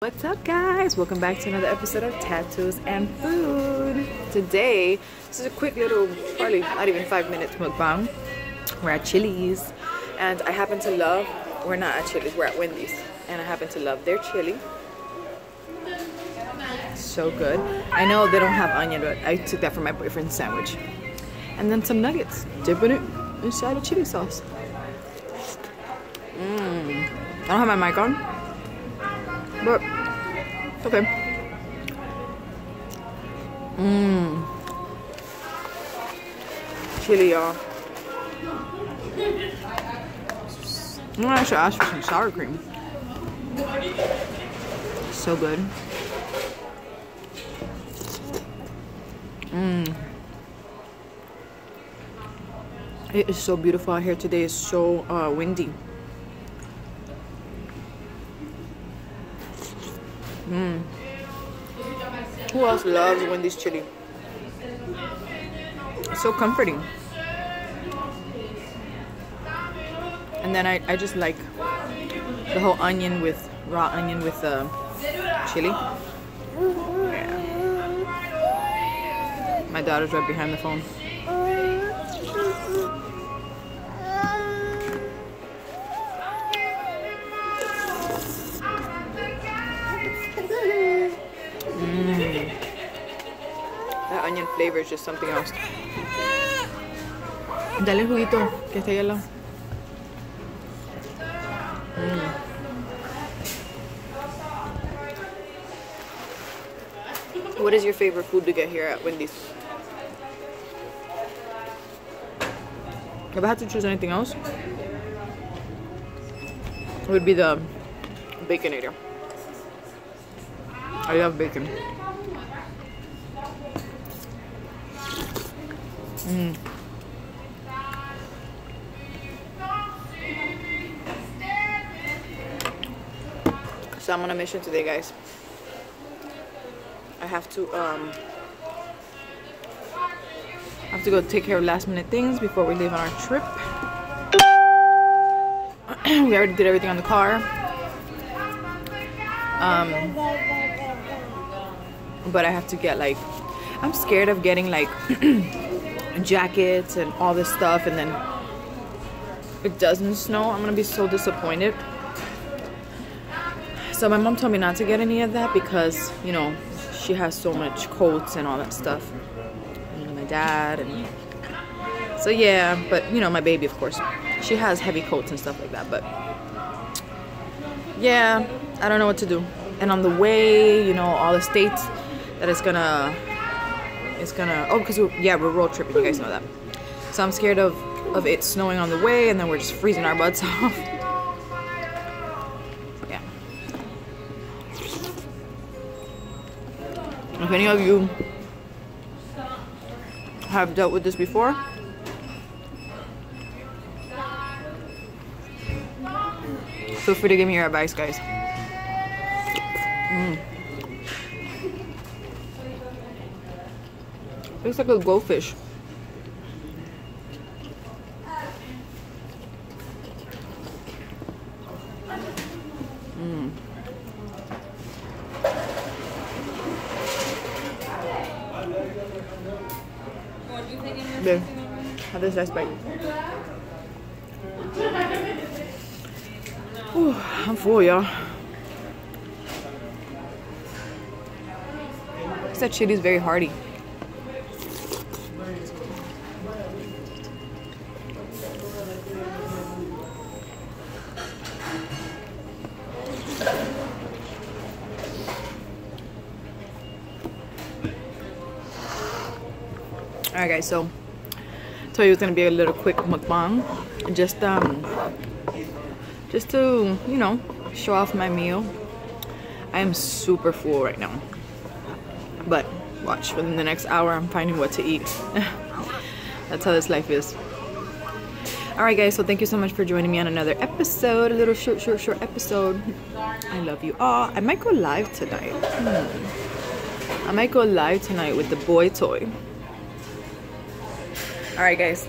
What's up guys? Welcome back to another episode of Tattoos and Food. Today, this is a quick little, probably not even five minutes mukbang. We're at Chili's and I happen to love, we're not at Chili's, we're at Wendy's. And I happen to love their chili. So good. I know they don't have onion, but I took that from my boyfriend's sandwich. And then some nuggets, dipping it inside of chili sauce. Mmm. I don't have my mic on. But okay. Mmm. Chili, y'all. I'm gonna actually ask for some sour cream. So good. Mmm. It is so beautiful out here today. It's so uh, windy. Mm. Who else loves Wendy's chili? It's so comforting. And then I, I just like the whole onion with raw onion with uh, chili. Yeah. My daughter's right behind the phone. Onion flavor is just something else. Dale el juguito que está ahí al lado. Mm. What is your favorite food to get here at Wendy's? If I had to choose anything else, it would be the Baconator. I love bacon. Mm. So I'm on a mission today, guys. I have to um I have to go take care of last minute things before we leave on our trip. we already did everything on the car. Um, but I have to get like I'm scared of getting like jackets and all this stuff and then it doesn't snow. I'm gonna be so disappointed. So my mom told me not to get any of that because, you know, she has so much coats and all that stuff. And my dad and so yeah, but you know, my baby of course. She has heavy coats and stuff like that, but yeah, I don't know what to do. And on the way, you know, all the states that it's gonna it's gonna oh because yeah we're road tripping you guys know that. So i'm scared of of it snowing on the way and then we're just freezing our butts off. Yeah. If any of you have dealt with this before feel free to give me your advice guys Looks like a goldfish. Mm. There. Have this nice bite. Ooh, I'm full, y'all. That chili is very hearty. Alright guys, so I told you it's gonna be a little quick mukbang. Just um just to, you know, show off my meal. I am super full right now. But watch, within the next hour I'm finding what to eat. That's how this life is. Alright guys, so thank you so much for joining me on another episode. A little short, short, short episode. I love you all. I might go live tonight. Hmm. I might go live tonight with the boy toy. Alright guys,